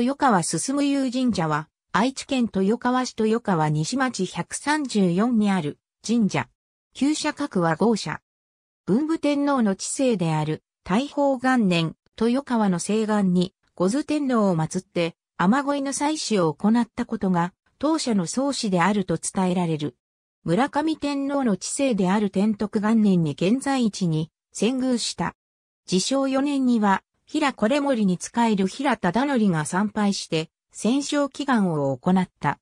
豊川進湯神社は、愛知県豊川市豊川西町134にある神社。旧社格は豪社。文武天皇の治世である大宝元年、豊川の西岸に、五頭天皇を祀って、雨乞いの祭祀を行ったことが、当社の創始であると伝えられる。村上天皇の治世である天徳元年に現在地に遷宮した。自称4年には、平これ森に仕える平忠則が参拝して、戦勝祈願を行った。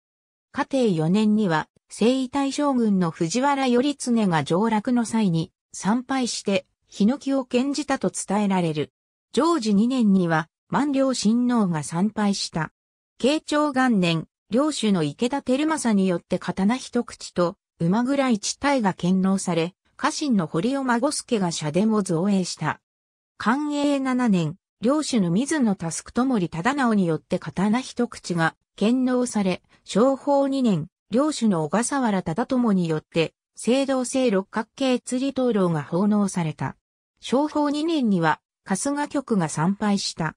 家庭4年には、征夷大将軍の藤原頼常が上洛の際に参拝して、ヒノキを献じたと伝えられる。常時2年には、万両親王が参拝した。慶長元年、領主の池田照正によって刀一口と馬倉一体が献納され、家臣の堀尾孫助が社殿を造営した。寛永7年、領主の水野佑友森忠直によって刀一口が献納され、昭法2年、領主の小笠原忠友によって、聖堂聖六角形釣り灯籠が奉納された。昭法2年には、春日局が参拝した。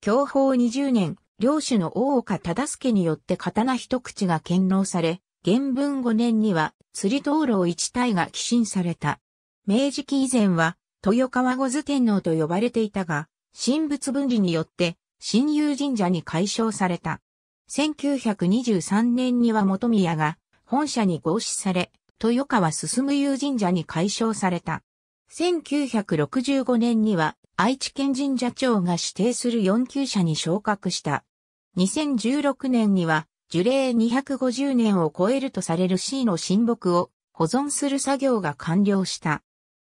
享保20年、領主の大岡忠助によって刀一口が献納され、元文5年には釣り灯籠一体が寄進された。明治期以前は、豊川御頭天皇と呼ばれていたが、神仏分離によって、新友神社に改称された。1923年には元宮が本社に合祀され、豊川進友神社に改称された。1965年には愛知県神社庁が指定する4級社に昇格した。2016年には樹齢250年を超えるとされる C の神木を保存する作業が完了した。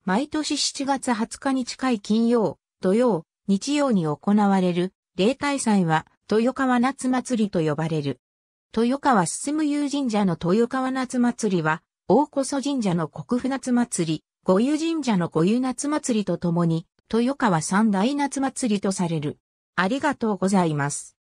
毎年7月20日に近い金曜、土曜、日曜に行われる例大祭は豊川夏祭りと呼ばれる。豊川進友神社の豊川夏祭りは、大古祖神社の国府夏祭り、五湯神社の五湯夏祭りとともに、豊川三大夏祭りとされる。ありがとうございます。